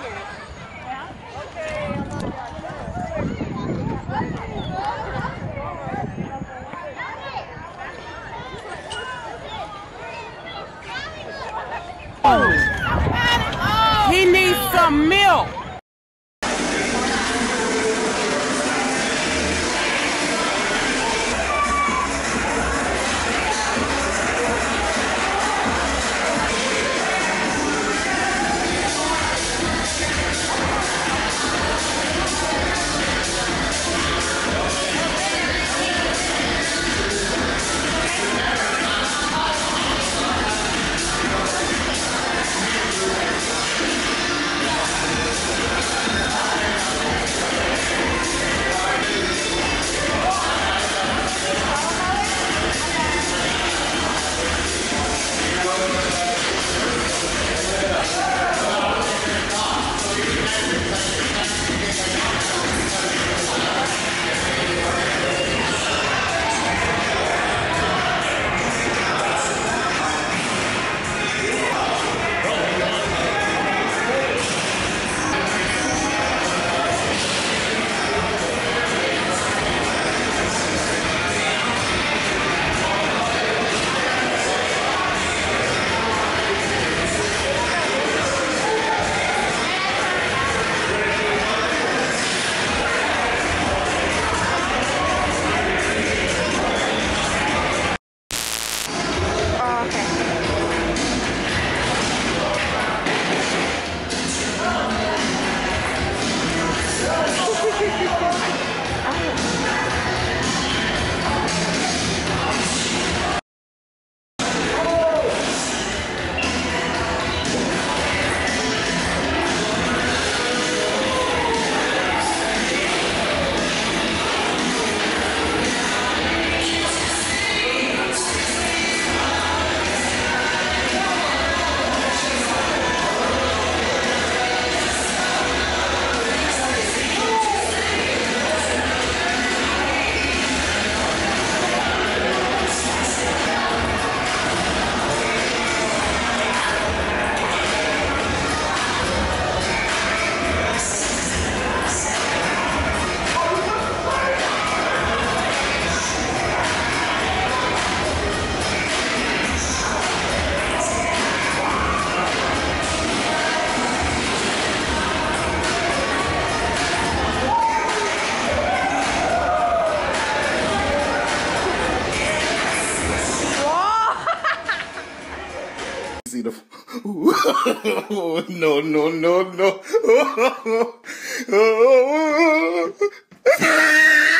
He See the no no no no.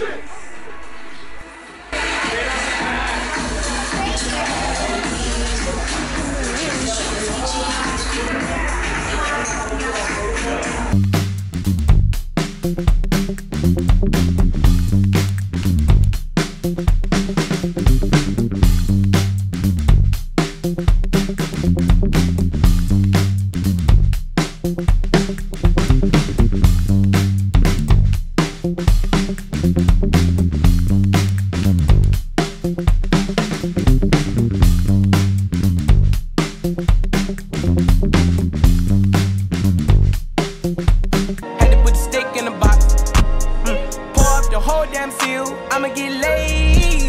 six. get laid.